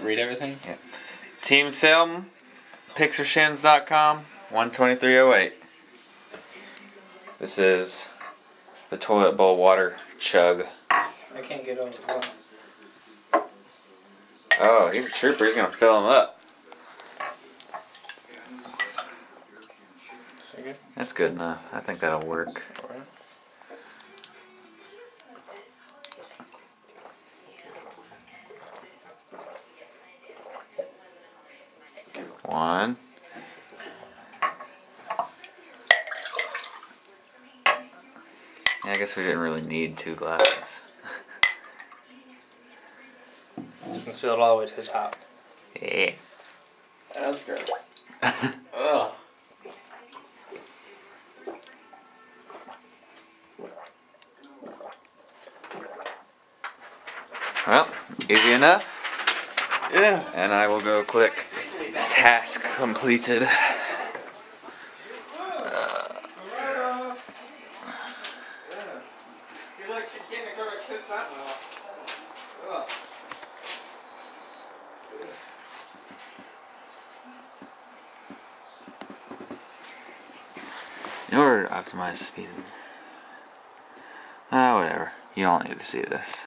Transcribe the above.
read everything? Yeah. Team Seum, picsorshens.com, 12308. This is the toilet bowl water chug. I can't get over one. Oh, he's a trooper. He's gonna fill him up. That's good enough. I think that'll work. One. Yeah, I guess we didn't really need two glasses. Let's fill it all the way to the top. Yeah. That's good. Ugh. Well, easy enough. Yeah. And I will go click task completed. Ugh. In order to optimize speed. Ah, whatever. You don't need to see this.